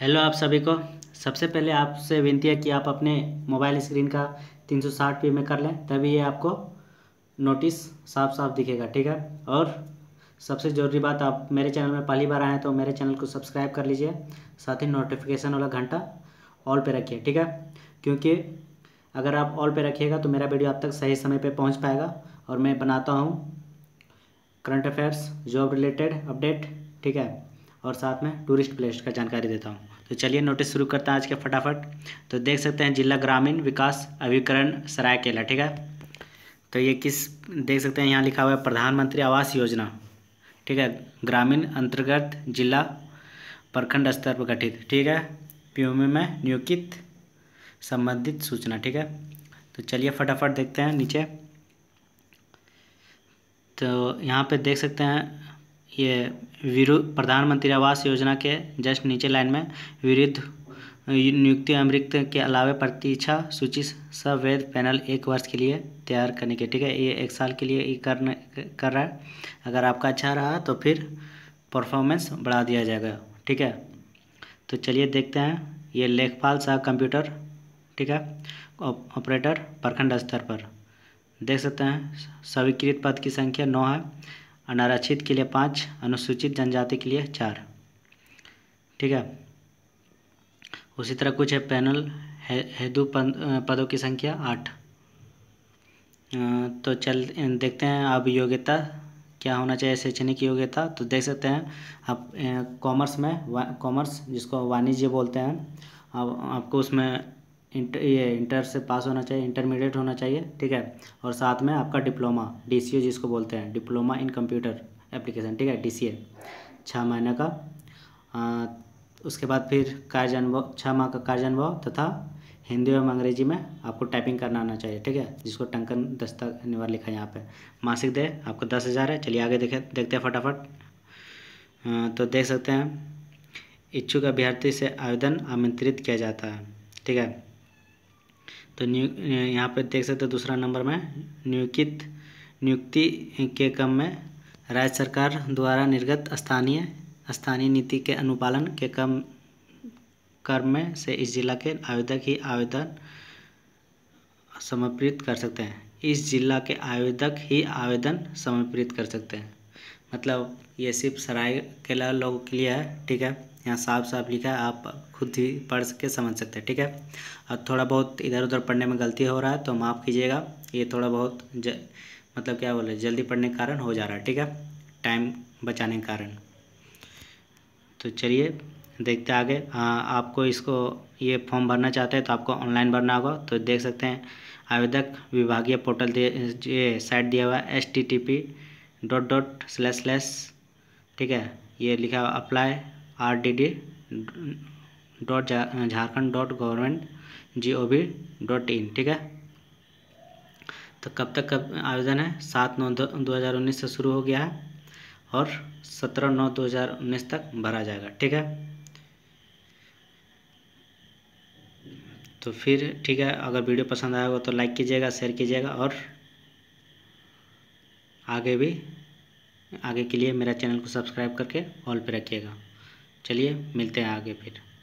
Hello आप सभी को। सबसे पहले आपसे विनती है कि आप अपने मोबाइल स्क्रीन का 360 पी में कर लें, तभी ये आपको नोटिस साफ़ साफ़ दिखेगा, ठीक है? और सबसे ज़रूरी बात, आप मेरे चैनल में पहली बार आए हैं तो मेरे चैनल को सब्सक्राइब कर लीजिए, साथ ही नोटिफिकेशन वाला घंटा ऑल पे रखिए, ठीक है? क्योंकि अगर आप ऑल पे रखिएगा तो मेरा वीडियो आप तक सही समय पे पहुँच पाएगा और मैं बनाता हूँ current affairs job related update ठीक है? और साथ में टूरिस्ट प्लेस का जानकारी देता हूँ। तो चलिए नोटिस शुरू करते हैं आज के फटाफट। तो देख सकते हैं जिला ग्रामीण विकास अभिकरण सरायकेला ठीक है? तो ये किस, देख सकते हैं यहाँ लिखा हुआ है, प्रधानमंत्री आवास योजना, ठीक है? ग्रामीण अंतर्गत जिला प्रखंड स्तर पर गठित, ठीक है? पीओमी में नियोजित संबंधित सूचना, ठीक है? तो चलिए फटाफट देखते हैं नीचे। तो यहाँ पे देख सकते हैं ये विरुद्ध प्रधानमंत्री आवास योजना के जस्ट नीचे लाइन में विरुद्ध नियुक्ति अमृत के अलावे प्रतीक्षा सूची सवैध पैनल एक वर्ष के लिए तैयार करने के, ठीक है, ये एक साल के लिए ये करने, कर रहा है। अगर आपका अच्छा रहा तो फिर परफॉर्मेंस बढ़ा दिया जाएगा, ठीक है। तो चलिए देखते हैं, ये लेखपाल शाह कंप्यूटर, ठीक है ऑपरेटर प्रखंड स्तर पर। देख सकते हैं स्वीकृत पद की संख्या नौ है। अनारक्षित के लिए पाँच अनुसूचित जनजाति के लिए चार। ठीक है? उसी तरह कुछ है पैनल हेदु पदों की संख्या आठ। तो चल देखते हैं अब योग्यता क्या होना चाहिए शैक्षणिक योग्यता। तो देख सकते हैं आप कॉमर्स में कॉमर्स जिसको वाणिज्य बोलते हैं अब आप, आपको उसमें इंटर ये इंटर से पास होना चाहिए इंटरमीडिएट होना चाहिए ठीक है? और साथ में आपका डिप्लोमा डी जिसको बोलते हैं डिप्लोमा इन कंप्यूटर एप्लीकेशन ठीक है? डी सी छः महीने का। आ, उसके बाद फिर कार्य अनुभव छः माह का कार्य अनुभव तथा हिंदी एवं अंग्रेज़ी में आपको टाइपिंग करना आना चाहिए ठीक है? जिसको टंकन दस्ता निवार लिखा है यहाँ पे। मासिक दे आपको दस हज़ार है। चलिए आगे देखे देखते हैं फटाफट। तो देख सकते हैं इच्छुक अभ्यर्थी से आवेदन आमंत्रित किया जाता है ठीक है? तो नियु यहाँ पे देख सकते हो दूसरा नंबर में, नियुक्त नियुक्ति के क्रम में राज्य सरकार द्वारा निर्गत स्थानीय स्थानीय नीति के अनुपालन के क्रम क्रम में से इस जिला के आवेदक ही आवेदन समर्पित कर सकते हैं। इस जिला के आवेदक ही आवेदन समर्पित कर सकते हैं। मतलब ये सिर्फ़ सराय केला लोगों के लिए है ठीक है? यहाँ साफ़ साफ़ लिखा है आप खुद ही पढ़ के समझ सकते हैं ठीक है? और थोड़ा बहुत इधर उधर पढ़ने में गलती हो रहा है तो माफ़ कीजिएगा ये थोड़ा बहुत ज, मतलब क्या बोले जल्दी पढ़ने के कारण हो जा रहा है ठीक है? टाइम बचाने के कारण। तो चलिए देखते आगे। हाँ आपको इसको ये फॉर्म भरना चाहते हैं तो आपको ऑनलाइन भरना होगा तो देख सकते हैं। आवेदक विभागीय पोर्टल दे ये साइट दिया हुआ है H T T P dot dot slash slash ठीक है? ये लिखा apply R D D dot Jharkhand dot government G O V dot in ठीक है? तो कब तक कब आवेदन है? सात नौ दो हज़ार उन्नीस से शुरू हो गया है और सत्रह नौ दो हज़ार उन्नीस तक भरा जाएगा, ठीक है? तो फिर, ठीक है, अगर वीडियो पसंद आएगा तो लाइक कीजिएगा शेयर कीजिएगा और आगे भी, आगे के लिए मेरा चैनल को सब्सक्राइब करके ऑल पे रखिएगा। चलिए, मिलते हैं आगे फिर।